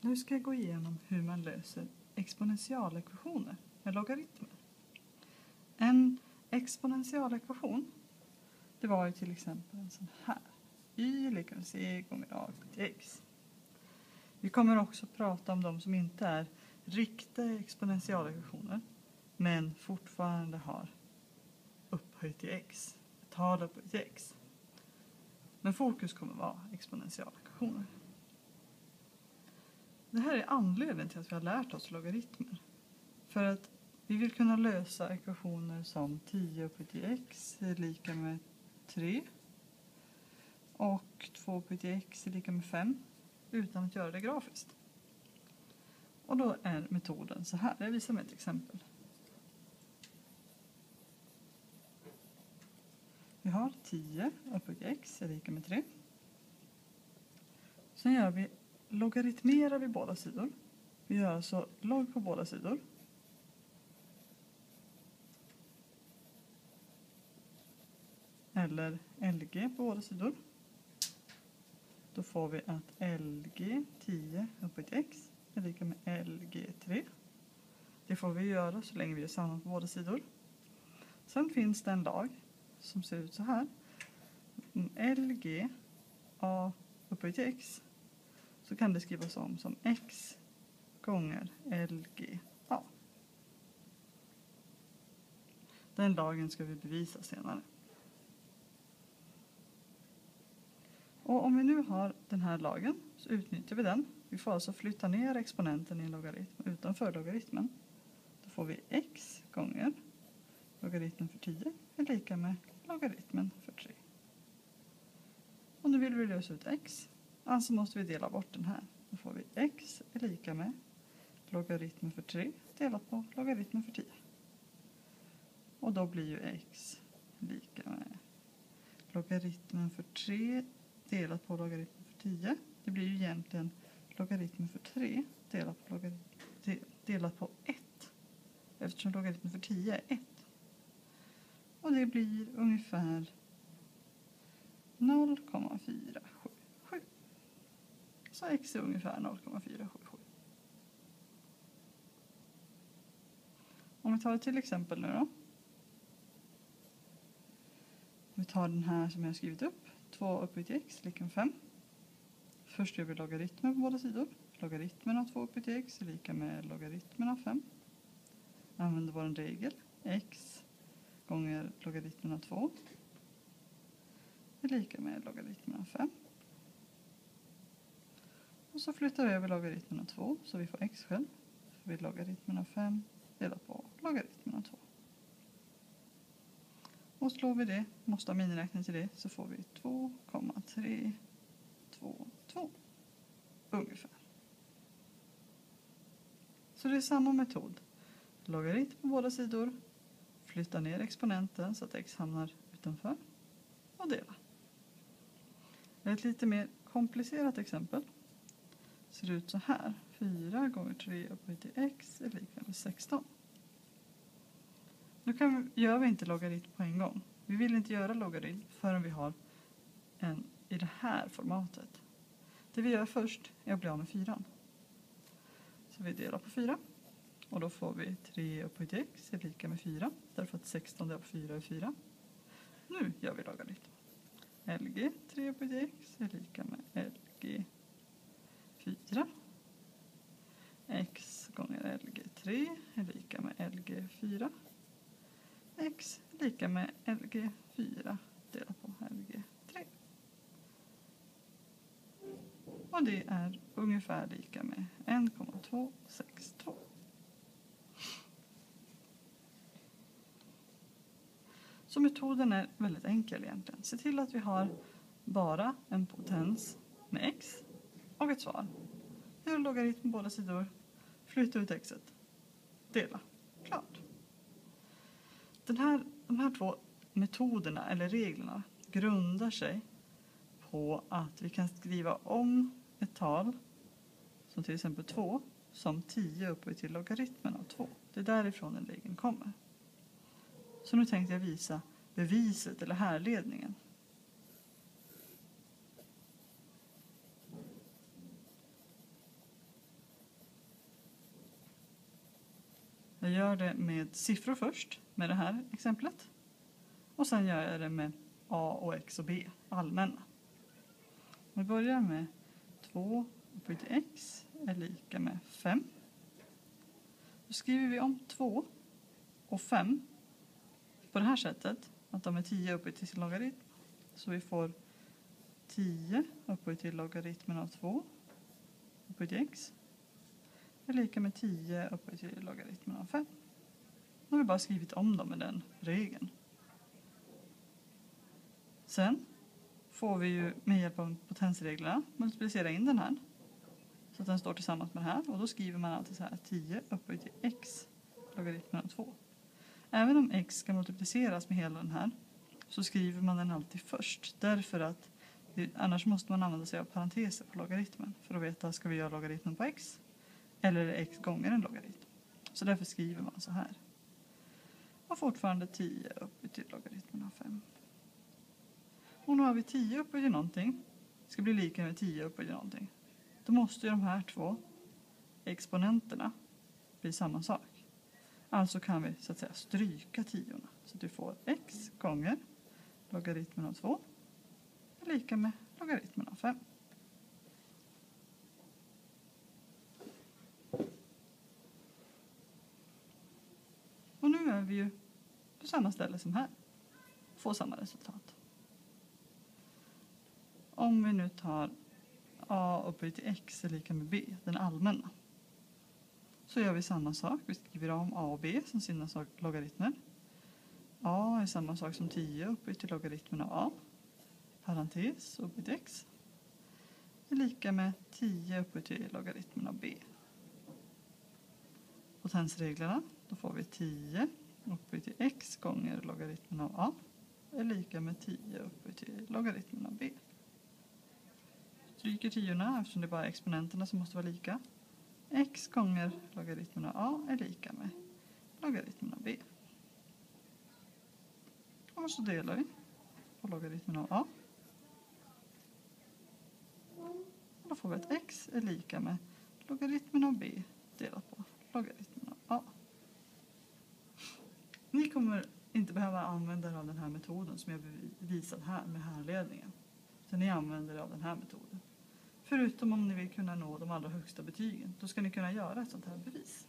Nu ska jag gå igenom hur man löser exponentialekvationer med logaritmer. En exponentialekvation det var ju till exempel en sån här. y lika med c gånger a till x. Vi kommer också prata om de som inte är riktiga exponentialekvationer men fortfarande har upphöjt till x, tal upphöjt till x. Men fokus kommer vara exponentialekvationer. Det här är anledningen till att vi har lärt oss logaritmer. För att vi vill kunna lösa ekvationer som 10 upphöjt till x är lika med 3 och 2 upphöjt till x är lika med 5 utan att göra det grafiskt. Och då är metoden så här. Jag visar med ett exempel. Vi har 10 upphöjt till x är lika med 3. Sen gör vi logaritmerar vi båda sidor. Vi gör alltså log på båda sidor. Eller LG på båda sidor. Då får vi att LG 10 upphöjt till x är lika med LG 3. Det får vi göra så länge vi gör samma på båda sidor. Sen finns det en lag som ser ut så här. LG A upphöjt till x så kan det skrivas om som x gånger LGA. Den lagen ska vi bevisa senare. Och om vi nu har den här lagen så utnyttjar vi den. Vi får alltså flytta ner exponenten i en logaritm utanför logaritmen. Då får vi x gånger logaritmen för 10 är lika med logaritmen för 3. Och nu vill vi lösa ut x Alltså måste vi dela bort den här. Då får vi x är lika med logaritmen för 3 delat på logaritmen för 10. Och då blir ju x lika med logaritmen för 3 delat på logaritmen för 10. Det blir ju egentligen logaritmen för 3 delat på, delat på 1 eftersom logaritmen för 10 är 1. Och det blir ungefär 0,4 så x är ungefär 0,477. Om vi tar ett till exempel nu då. Vi tar den här som jag har skrivit upp. 2 upphöjt till x lika med 5. Först gör vi logaritmen på båda sidor. Logaritmen av 2 upphöjt till x är lika med logaritmen av 5. Använder vår regel. x gånger logaritmen av 2 är lika med logaritmen av 5. Och så flyttar vi över logaritmen av 2 så vi får x själv. Så vi logaritmerna 5 delat på logaritmen av 2. Och slår vi det, måste ha miniräkning till det, så får vi 2,322 ungefär. Så det är samma metod. Logaritm på båda sidor, flytta ner exponenten så att x hamnar utanför och dela. Ett lite mer komplicerat exempel ser ut så här. 4 gånger 3 upphöjt till x är lika med 16. Nu kan vi, gör vi inte logaritm på en gång. Vi vill inte göra logaritm förrän vi har en i det här formatet. Det vi gör först är att bli av med 4. Så vi delar på 4. Och då får vi 3 upphöjt till x är lika med 4. Därför att 16 delat på 4 är 4. Nu gör vi logaritm. LG 3 upphöjt till x är lika med LG 4. x gånger LG3 är lika med LG4. x är lika med LG4 delat på LG3. Och det är ungefär lika med 1,262. Så metoden är väldigt enkel egentligen. Se till att vi har bara en potens med x och ett svar. Gör logaritm på båda sidor. Flytta ut exet. Dela. Klart. Den här, de här två metoderna, eller reglerna, grundar sig på att vi kan skriva om ett tal, som till exempel 2, som 10 upphöjt till logaritmen av 2. Det är därifrån den regeln kommer. Så nu tänkte jag visa beviset eller härledningen. Jag gör det med siffror först, med det här exemplet. Och sen gör jag det med A och X och B, allmänna. Vi börjar med 2 upphöjt till X är lika med 5. Då skriver vi om 2 och 5 på det här sättet, att de är 10 upphöjt till sin logaritm. Så vi får 10 upphöjt till logaritmen av 2 upphöjt till x är lika med 10 upphöjt till logaritmen av 5. Nu har vi bara skrivit om dem med den regeln. Sen får vi ju med hjälp av potensreglerna multiplicera in den här. Så att den står tillsammans med den här. Och då skriver man alltid så här 10 upphöjt till x logaritmen av 2. Även om x ska multipliceras med hela den här så skriver man den alltid först. Därför att det, annars måste man använda sig av parenteser på logaritmen för att veta ska vi göra logaritmen på x eller är x gånger en logaritm. Så därför skriver man så här. Och fortfarande 10 upphöjt till logaritmen av 5. Och nu har vi 10 upphöjt till någonting. Det ska bli lika med 10 upphöjt till någonting. Då måste ju de här två exponenterna bli samma sak. Alltså kan vi så att säga stryka tiorna. Så att vi får x gånger logaritmen av 2 är lika med logaritmen av 5. Och nu är vi ju på samma ställe som här. få samma resultat. Om vi nu tar a upphöjt till x är lika med b, den allmänna. Så gör vi samma sak. Vi skriver om a och b som sina logaritmer. a är samma sak som 10 upphöjt till logaritmen av a. Parentes upphöjt till x är lika med 10 upphöjt till logaritmen av b. Potensreglerna, då får vi 10 upphöjt till x gånger logaritmen av a är lika med 10 upphöjt till logaritmen av b. Stryker tiorna eftersom det bara är exponenterna som måste vara lika. x gånger logaritmen av a är lika med logaritmen av b. Och så delar vi på logaritmen av a. Och då får vi att x är lika med logaritmen av b delat på logaritmen av a. Ni kommer inte behöva använda er av den här metoden som jag visat här med härledningen. Så ni använder er av den här metoden. Förutom om ni vill kunna nå de allra högsta betygen. Då ska ni kunna göra ett sånt här bevis.